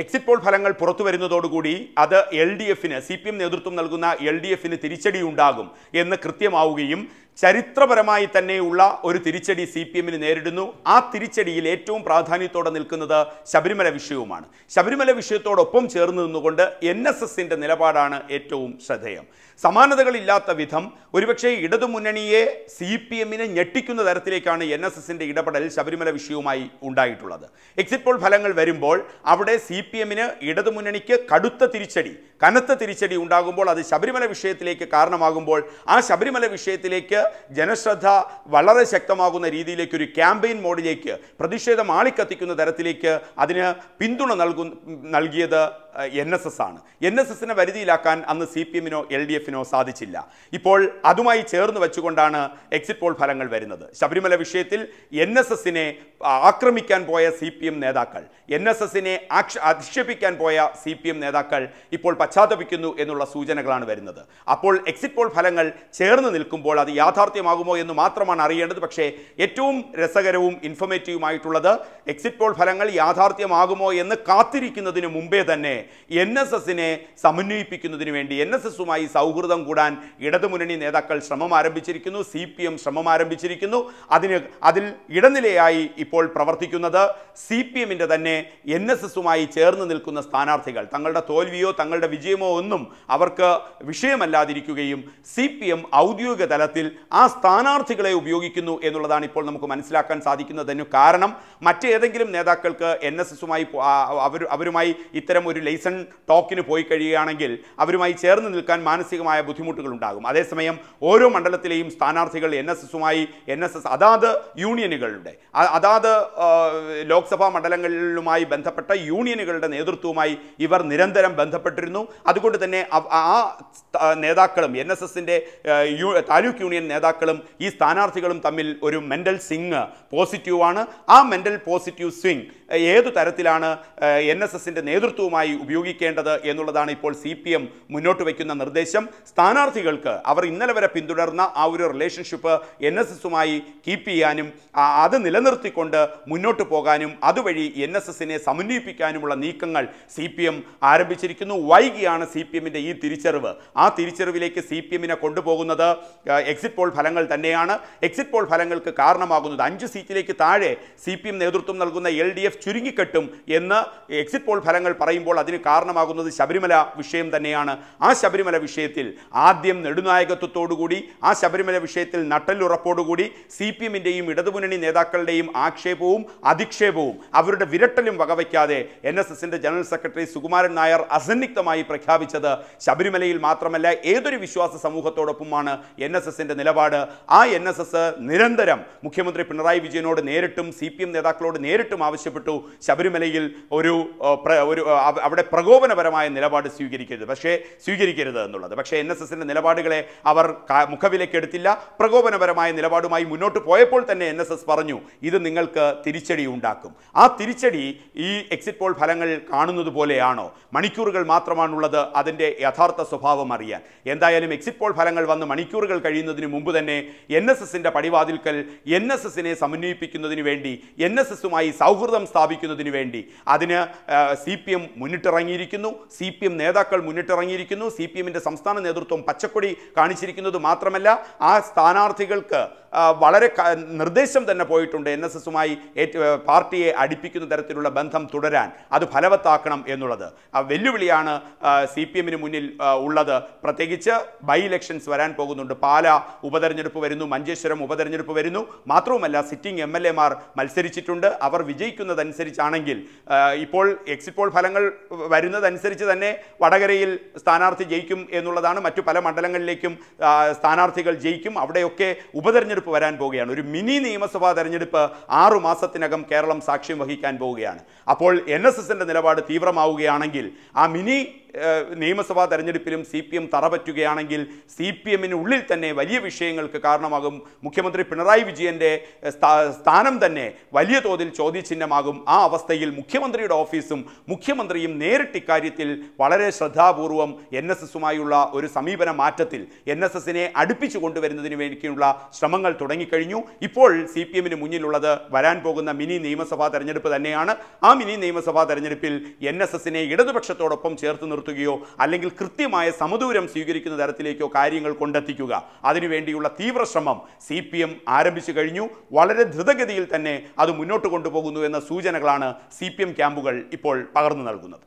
Exit poll ഫലങ്ങൾ പുറത്തു വരുന്നതോടുകൂടി അത് എൽ ഡി എഫിന് സി പി എം നേതൃത്വം നൽകുന്ന എൽ ഡി എഫിന് തിരിച്ചടി ഉണ്ടാകും എന്ന് കൃത്യമാവുകയും ചരിത്രപരമായി തന്നെയുള്ള ഒരു തിരിച്ചടി സി പി എമ്മിന് നേരിടുന്നു. ആ തിരിച്ചടിയിൽ ഏറ്റവും പ്രാധാന്യത്തോടെ നിൽക്കുന്നത് ശബരിമല വിഷയവുമാണ്. ശബരിമല വിഷയത്തോടൊപ്പം ചേർന്ന് നിന്നുകൊണ്ട് എൻ എസ് എസിന്റെ നിലപാടാണ് ഏറ്റവും ശ്രദ്ധേയം. സമാനതകളില്ലാത്ത വിധം ഒരുപക്ഷെ ഇടതുമുന്നണിയെ സി പി എമ്മിനെ ഞെട്ടിക്കുന്ന തരത്തിലേക്കാണ് എൻ എസ് എസിന്റെ ഇടപെടൽ ശബരിമല വിഷയവുമായി ഉണ്ടായിട്ടുള്ളത്. എക്സിറ്റ് പോൾ ഫലങ്ങൾ വരുമ്പോൾ അവിടെ സി പി എമ്മിന് ഇടതുമുന്നണിക്ക് കടുത്ത തിരിച്ചടി കനത്ത തിരിച്ചടി ഉണ്ടാകുമ്പോൾ അത് ശബരിമല വിഷയത്തിലേക്ക് കാരണമാകുമ്പോൾ ആ ശബരിമല വിഷയത്തിലേക്ക് ജനശ്രദ്ധ വളരെ ശക്തമാകുന്ന രീതിയിലേക്ക് ഒരു ക്യാമ്പയിൻ മോഡിലേക്ക് പ്രതിഷേധം ആളിക്കത്തിക്കുന്ന തരത്തിലേക്ക് അതിന് പിന്തുണ നൽകുന്ന നൽകിയത് എൻ എസ് എസ് ആണ്. എൻ എസ് എസിനെ വരുതിയിലാക്കാൻ അന്ന് സി പി എമ്മിനോ എൽ ഡി എഫിനോ സാധിച്ചില്ല. ഇപ്പോൾ അതുമായി ചേർന്ന് വെച്ചുകൊണ്ടാണ് എക്സിറ്റ് പോൾ ഫലങ്ങൾ വരുന്നത്. ശബരിമല വിഷയത്തിൽ എൻ എസ് എസിനെ ആക്രമിക്കാൻ പോയ സി പി എം നേതാക്കൾ എൻ എസ് എസിനെ അധിക്ഷേപിക്കാൻ പോയ സി പി എം നേതാക്കൾ ഇപ്പോൾ പശ്ചാത്തപിക്കുന്നു എന്നുള്ള സൂചനകളാണ് വരുന്നത്. അപ്പോൾ എക്സിറ്റ് പോൾ ഫലങ്ങൾ ചേർന്ന് നിൽക്കുമ്പോൾ അത് യാഥാർത്ഥ്യമാകുമോ എന്ന് മാത്രമാണ് അറിയേണ്ടത്. പക്ഷേ ഏറ്റവും രസകരവും ഇൻഫോർമേറ്റീവുമായിട്ടുള്ളത് എക്സിറ്റ് പോൾ ഫലങ്ങൾ യാഥാർത്ഥ്യമാകുമോ എന്ന് കാത്തിരിക്കുന്നതിന് മുമ്പേ തന്നെ എൻ എസ് എസിനെ സമന്വയിപ്പിക്കുന്നതിന് വേണ്ടി എൻ എസ് എസുമായി സൗഹൃദം കൂടാൻ ഇടതുമുന്നണി നേതാക്കൾ ശ്രമം ആരംഭിച്ചിരിക്കുന്നു. സി പി എം ശ്രമം ആരംഭിച്ചിരിക്കുന്നു. അതിന് അതിൽ ഇടനിലയായി ഇപ്പോൾ പ്രവർത്തിക്കുന്നത് സി പി എമ്മിന്റെ തന്നെ എൻ എസ് എസുമായി ചേർന്ന് നിൽക്കുന്ന സ്ഥാനാർത്ഥികൾ തങ്ങളുടെ തോൽവിയോ തങ്ങളുടെ വിജയമോ ഒന്നും അവർക്ക് വിഷയമല്ലാതിരിക്കുകയും സി പി എം ഔദ്യോഗിക തലത്തിൽ ആ സ്ഥാനാർത്ഥികളെ ഉപയോഗിക്കുന്നു എന്നുള്ളതാണ് ഇപ്പോൾ നമുക്ക് മനസ്സിലാക്കാൻ സാധിക്കുന്നതിന് കാരണം. മറ്റേതെങ്കിലും നേതാക്കൾക്ക് എൻ എസ് എസുമായി അവർ അവരുമായി ഇത്തരം ഒരു ലൈസൺ ടോക്കിന് പോയി കഴിയുകയാണെങ്കിൽ അവരുമായി ചേർന്ന് നിൽക്കാൻ മാനസികമായ ബുദ്ധിമുട്ടുകൾ ഉണ്ടാകും. അതേസമയം ഓരോ മണ്ഡലത്തിലെയും സ്ഥാനാർത്ഥികൾ എൻ എസ് എസുമായി എൻ എസ് എസ് അതാത് യൂണിയനുകളുടെ അതാത് ലോക്സഭാ മണ്ഡലങ്ങളിലുമായി ബന്ധപ്പെട്ട യൂണിയനുകളുടെ നേതൃത്വവുമായി ഇവർ നിരന്തരം ബന്ധപ്പെട്ടിരുന്നു. അതുകൊണ്ട് തന്നെ ആ നേതാക്കളും എൻ എസ് എസിന്റെ താലൂക്ക് യൂണിയൻ നേതാക്കളും ഈ സ്ഥാനാർത്ഥികളും തമ്മിൽ ഒരു മെന്റൽ സ്വിങ് പോസിറ്റീവാണ്. ആ മെന്റൽ പോസിറ്റീവ് സ്വിങ് ഏതു തരത്തിലാണ് എൻ എസ് എസിന്റെ നേതൃത്വവുമായി ഉപയോഗിക്കേണ്ടത് എന്നുള്ളതാണ് ഇപ്പോൾ സി പി എം മുന്നോട്ട് വയ്ക്കുന്ന നിർദ്ദേശം. സ്ഥാനാർത്ഥികൾക്ക് അവർ ഇന്നലെ വരെ പിന്തുടർന്ന ആ ഒരു റിലേഷൻഷിപ്പ് എൻ എസ് എസുമായി കീപ്പ് ചെയ്യാനും അത് നിലനിർത്തിക്കൊണ്ട് മുന്നോട്ട് പോകാനും അതുവഴി എൻ എസ് എസിനെ സമന്വയിപ്പിക്കാനുമുള്ള നീക്കങ്ങൾ സി പി എം ആരംഭിച്ചിരിക്കുന്നു. വൈകിയാണ് സി പി എമ്മിന്റെ ഈ തിരിച്ചറിവ്. ആ തിരിച്ചറിവിലേക്ക് സി പി എമ്മിനെ കൊണ്ടുപോകുന്നത് എക്സിറ്റ് പോൾ ഫലങ്ങൾ തന്നെയാണ്. എക്സിറ്റ് പോൾ ഫലങ്ങൾക്ക് കാരണമാകുന്നത് അഞ്ച് സീറ്റിലേക്ക് താഴെ സി പി എം നേതൃത്വം നൽകുന്ന എൽ ഡി എഫ് ചുരുങ്ങിക്കെട്ടും എന്ന് എക്സിറ്റ് പോൾ ഫലങ്ങൾ പറയുമ്പോൾ അതിന് കാരണമാകുന്നത് ശബരിമല വിഷയം തന്നെയാണ്. ആ ശബരിമല വിഷയത്തിൽ ആദ്യം നെടുനായകത്വത്തോടുകൂടി ആ ശബരിമല വിഷയത്തിൽ നട്ടലുറപ്പോടുകൂടി സി പി എമ്മിന്റെയും ഇടതുമുന്നണി നേതാക്കളുടെയും ആക്ഷേപവും അധിക്ഷേപവും അവരുടെ വിരട്ടലും വകവയ്ക്കാതെ എൻ എസ് എസിന്റെ ജനറൽ സെക്രട്ടറി സുകുമാരൻ നായർ അസന്നിഗ്ധമായി പ്രഖ്യാപിച്ചത് ശബരിമലയിൽ മാത്രമല്ല ഏതൊരു വിശ്വാസ സമൂഹത്തോടൊപ്പമാണ് എൻ എസ് എസിന്റെ നിലപാട്. ആ എൻ എസ് എസ് നിരന്തരം മുഖ്യമന്ത്രി പിണറായി വിജയനോട് നേരിട്ടും സി പി എം നേതാക്കളോട് നേരിട്ടും ആവശ്യപ്പെട്ടു ശബരിമലയിൽ ഒരു ഒരു അവിടെ പ്രകോപനപരമായ നിലപാട് സ്വീകരിക്കരുത്. പക്ഷേ സ്വീകരിക്കരുത് എന്നുള്ളത്. പക്ഷേ എൻ എസ് എസിന്റെ നിലപാടുകളെ അവർ മുഖവിലക്കെടുത്തില്ല പ്രകോപനപരമായ നിലപാടുമായി മുന്നോട്ട് പോയപ്പോൾ തന്നെ എൻ പറഞ്ഞു ഇത് നിങ്ങൾക്ക് തിരിച്ചടി ഉണ്ടാക്കും. ആ തിരിച്ചടി ഈ എക്സിറ്റ് പോൾ ഫലങ്ങൾ കാണുന്നത് പോലെയാണോ? മണിക്കൂറുകൾ മാത്രമാണുള്ളത് അതിന്റെ യഥാർത്ഥ സ്വഭാവം അറിയാൻ. എന്തായാലും എക്സിറ്റ് പോൾ ഫലങ്ങൾ വന്ന് മണിക്കൂറുകൾ കഴിയുന്നതിന് മുമ്പ് തന്നെ എൻ എസ് എസിന്റെ പടിവാതിൽക്കൽ എൻ എസ് എസിനെ സമന്വയിപ്പിക്കുന്നതിന് വേണ്ടി എൻ എസ് എസുമായി സൗഹൃദം സ്ഥാപിക്കുന്നതിന് വേണ്ടി അതിന് സി പി എം മുന്നിട്ടിറങ്ങിയിരിക്കുന്നു. സി പി എം നേതാക്കൾ മുന്നിട്ടിറങ്ങിയിരിക്കുന്നു. സി പി എമ്മിന്റെ സംസ്ഥാന നേതൃത്വം പച്ചക്കൊടി കാണിച്ചിരിക്കുന്നത് മാത്രമല്ല ആ സ്ഥാനാർത്ഥികൾക്ക് വളരെ നിർദ്ദേശം തന്നെ പോയിട്ടുണ്ട് എൻ എസ് എസുമായി പാർട്ടിയെ അടുപ്പിക്കുന്ന തരത്തിലുള്ള ബന്ധം തുടരാൻ. അത് ഫലവത്താക്കണം എന്നുള്ളത്. ആ വെല്ലുവിളിയാണ് സി പി എമ്മിന് മുന്നിൽ ഉള്ളത്. പ്രത്യേകിച്ച് ബൈ ഇലക്ഷൻസ് വരാൻ പോകുന്നുണ്ട്. പാല ഉപതെരഞ്ഞെടുപ്പ് വരുന്നു മഞ്ചേശ്വരം ഉപതെരഞ്ഞെടുപ്പ് വരുന്നു. മാത്രവുമല്ല സിറ്റിംഗ് എം എൽ എമാർ മത്സരിച്ചിട്ടുണ്ട്. അവർ വിജയിക്കുന്നതനുസരിച്ചാണെങ്കിൽ ഇപ്പോൾ എക്സിറ്റ് പോൾ ഫലങ്ങൾ വരുന്നതനുസരിച്ച് തന്നെ വടകരയിൽ സ്ഥാനാർത്ഥി ജയിക്കും എന്നുള്ളതാണ്. മറ്റു പല മണ്ഡലങ്ങളിലേക്കും സ്ഥാനാർത്ഥികൾ ജയിക്കും. അവിടെയൊക്കെ ഉപതെരഞ്ഞെടുപ്പ് വരാൻ പോവുകയാണ്. ഒരു മിനി നിയമസഭാ തെരഞ്ഞെടുപ്പ് ആറു മാസത്തിനകം കേരളം സാക്ഷ്യം വഹിക്കാൻ പോവുകയാണ്. അപ്പോൾ എൻ നിലപാട് തീവ്രമാവുകയാണെങ്കിൽ ആ മിനി നിയമസഭാ തെരഞ്ഞെടുപ്പിലും സി പി എം തറപറ്റുകയാണെങ്കിൽ സി പി എമ്മിന് ഉള്ളിൽ തന്നെ വലിയ വിഷയങ്ങൾക്ക് കാരണമാകും. മുഖ്യമന്ത്രി പിണറായി വിജയന്റെ സ്ഥാനം തന്നെ വലിയ തോതിൽ ചോദ്യചിഹ്നമാകും. ആ അവസ്ഥയിൽ മുഖ്യമന്ത്രിയുടെ ഓഫീസും മുഖ്യമന്ത്രിയും നേരിട്ട് ഇക്കാര്യത്തിൽ വളരെ ശ്രദ്ധാപൂർവം എൻ എസ് എസുമായുള്ള ഒരു സമീപന മാറ്റത്തിൽ എൻ എസ് എസിനെ അടുപ്പിച്ചു കൊണ്ടുവരുന്നതിന് വേണ്ടിയുള്ള ശ്രമങ്ങൾ തുടങ്ങിക്കഴിഞ്ഞു. ഇപ്പോൾ സി പി എമ്മിന് മുന്നിലുള്ളത് വരാൻ പോകുന്ന മിനി നിയമസഭാ തെരഞ്ഞെടുപ്പ് തന്നെയാണ്. ആ മിനി നിയമസഭാ തെരഞ്ഞെടുപ്പിൽ എൻ എസ് എസിനെ ഇടതുപക്ഷത്തോടൊപ്പം ചേർത്ത് നിർത്തുകയോ അല്ലെങ്കിൽ കൃത്യമായ സമദൂരം സ്വീകരിക്കുന്ന തരത്തിലേക്കോ കാര്യങ്ങൾ കൊണ്ടെത്തിക്കുക. അതിനുവേണ്ടിയുള്ള തീവ്രശ്രമം സി പി എം ആരംഭിച്ചു കഴിഞ്ഞു. വളരെ ദ്രുതഗതിയിൽ തന്നെ അത് മുന്നോട്ട് കൊണ്ടുപോകുന്നു എന്ന സൂചനകളാണ് സി പി എം ക്യാമ്പുകൾ ഇപ്പോൾ പകർന്നു നൽകുന്നത്.